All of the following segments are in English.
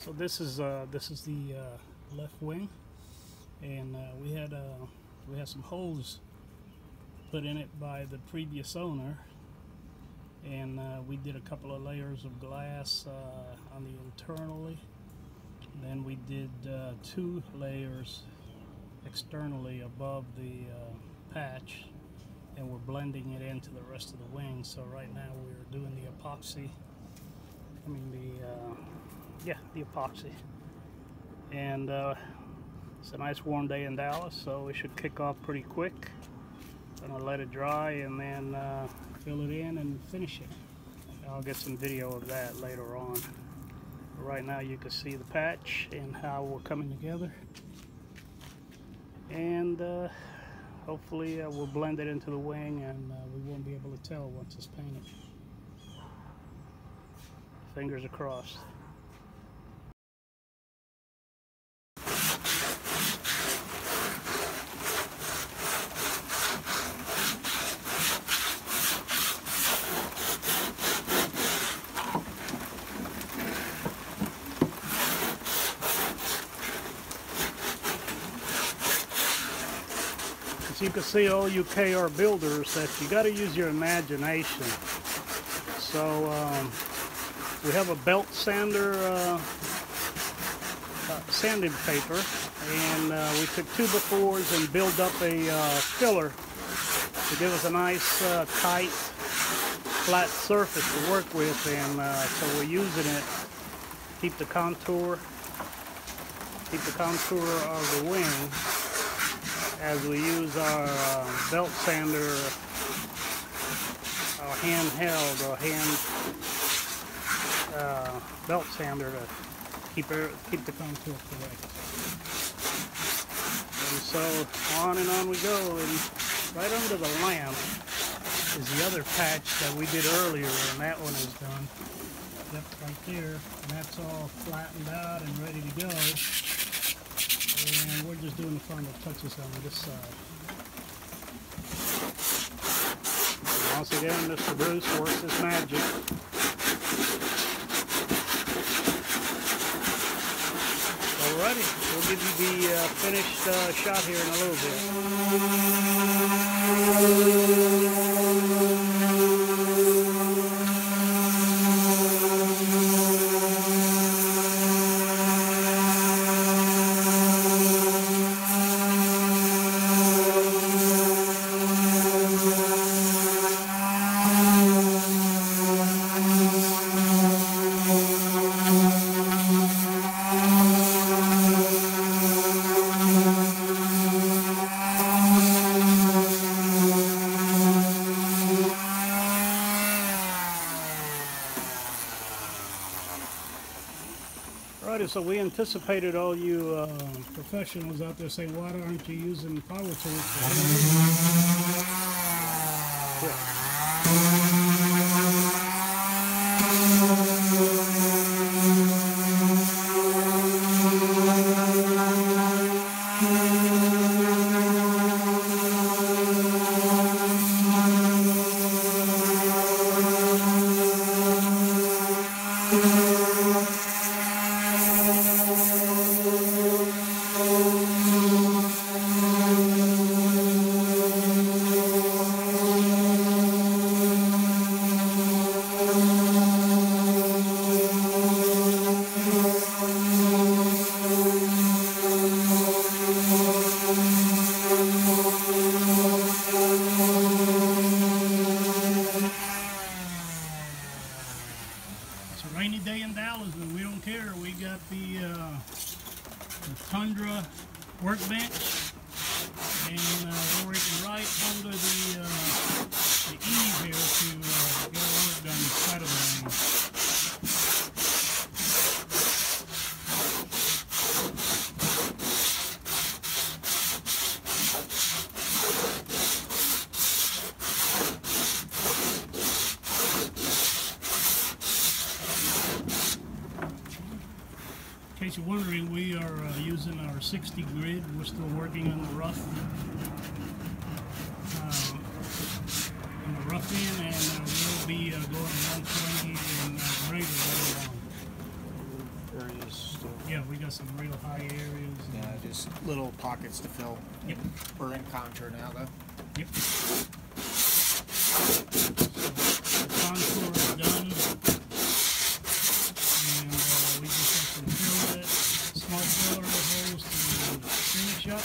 So this is uh, this is the uh, left wing, and uh, we had uh, we had some holes put in it by the previous owner, and uh, we did a couple of layers of glass uh, on the internally. Then we did two layers externally above the patch, and we're blending it into the rest of the wing. So right now we're doing the epoxy. I mean the yeah, the epoxy. And uh, it's a nice warm day in Dallas, so we should kick off pretty quick. Gonna let it dry and then uh, fill it in and finish it. I'll get some video of that later on. But right now you can see the patch and how we're coming together. And uh, hopefully uh, we'll blend it into the wing and uh, we won't be able to tell once it's painted. Fingers crossed. As you can see, all you KR builders, that you got to use your imagination. So um, we have a belt sander uh, uh, sanding paper, and uh, we took two befores and built up a uh, filler to give us a nice uh, tight, flat surface to work with, and uh, so we're using it to keep the contour, keep the contour of the wing as we use our uh, belt sander, our handheld or hand uh, belt sander to keep it, keep the contour correct. And so on and on we go, and right under the lamp is the other patch that we did earlier, and that one is done. Yep, right there, and that's all flattened out and ready to go. And we're just doing the final touches on this side. Once again, Mr. Bruce works his magic. Alrighty, we'll give you the uh, finished uh, shot here in a little Alrighty, so we anticipated all you uh, professionals out there saying, why aren't you using power tools? Yeah. It's a rainy day in Dallas, but we don't care. We got the, uh, the Tundra workbench, and uh, we're working right under the, uh, the eave here to uh, get our work done in spite of the rain. In case you're wondering, we are uh, using our 60 grid. We're still working on the rough, uh, on the rough end, and uh, we'll be uh, going 120 and uh, greater later on. Various Yeah, we got some real high areas. Yeah, just little pockets to fill. Yep. We're in contour now, though. Yep. The contour is done. And uh, we just have to fill it, small filler holes to finish up.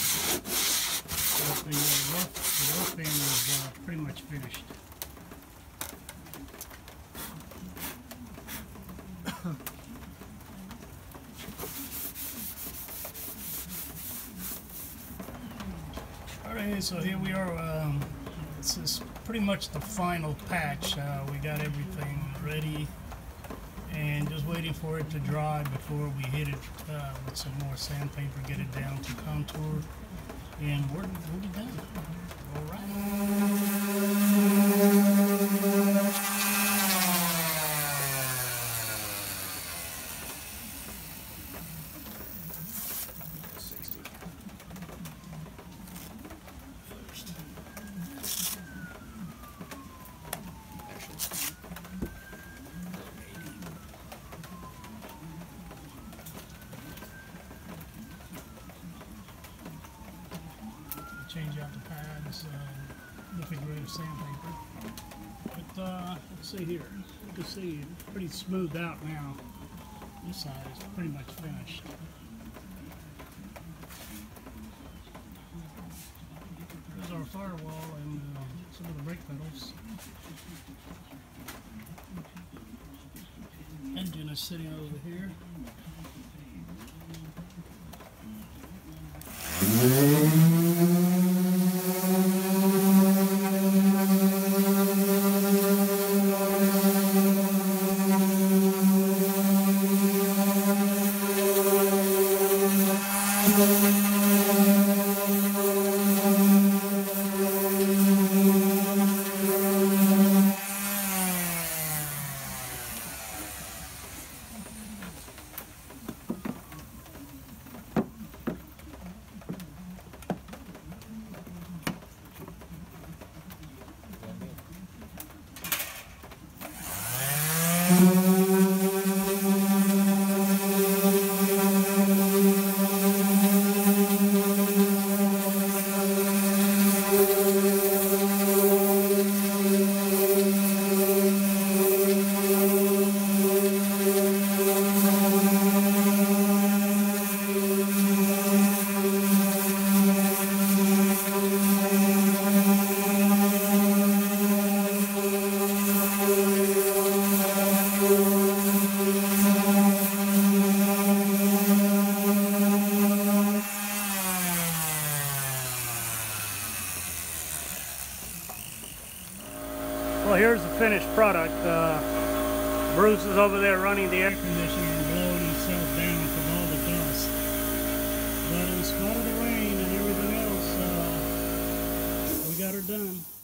But the uh, rough, the rough end is uh, pretty much finished. Alright, so here we are. Um, this is pretty much the final patch. Uh, we got everything ready and just waiting for it to dry before we hit it uh, with some more sandpaper, get it down to contour, and we're, we'll be done. Alright. Sixty. Out the pads, uh, looking great of sandpaper. But uh, let's see here. You can see it's pretty smoothed out now. This side is pretty much finished. There's our firewall and uh, some of the brake pedals. Engine is sitting over here. I'm Well, here's the finished product. Uh, Bruce is over there running the air conditioner and blowing himself down from all the dust. But in spite of the rain and everything else, uh, we got her done.